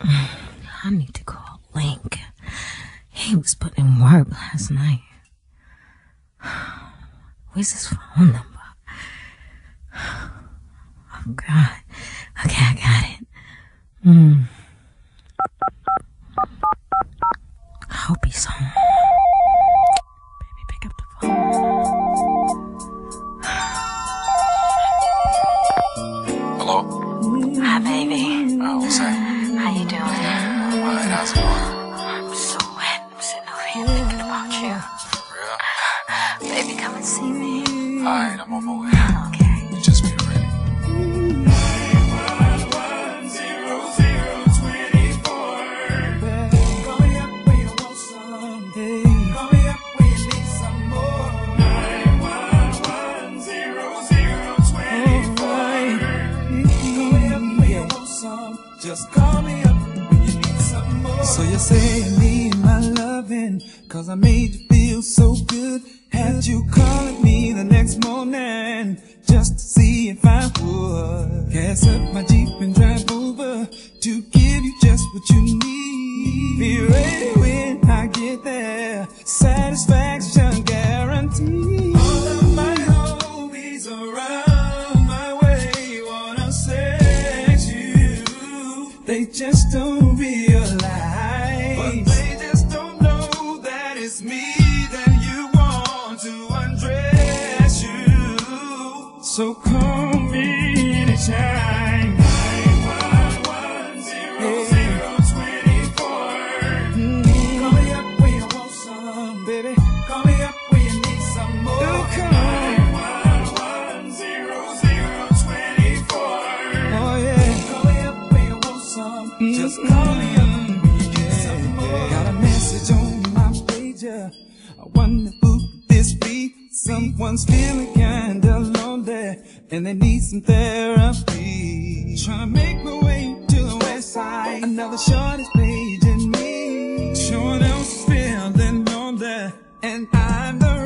I need to call Link. He was putting in work last night. Where's his phone number? Oh, God. Okay, I got it. Hmm. I hope he's home. Alright, how's it going? I'm so wet. I'm sitting over here thinking about you. For real? Baby, come and see me. Alright, I'm on my way. Okay. You just be ready. Just call me You say need my loving, cause I made you feel so good. Had you calling me the next morning, just to see if I would. Gas up my Jeep and drive over to give you just what you need. Be ready when I get there, satisfaction guaranteed. All of my homies around my way wanna sex you. They just don't realize. So call me anytime. Call me up some, baby. Call me up when you need some more. Yeah. Got a message on my pager. I wonder who this be. Someone's feeling kinda lonely and they need some therapy. Trying to make my way to the west side. Another short is paging me. Someone else is feeling lonely and I'm the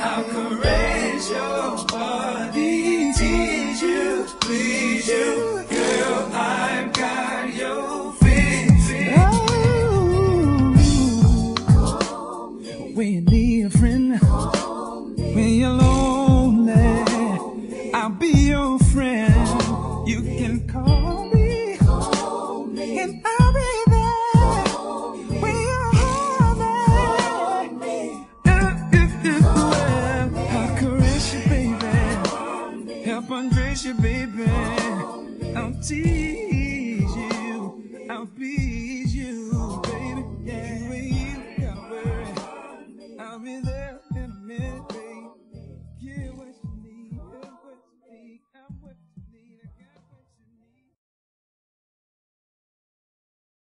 I'll caress your body, tease you, please you, girl. I've got your fixing. When you need a friend, when you're lonely, I'll be your friend. You can call you,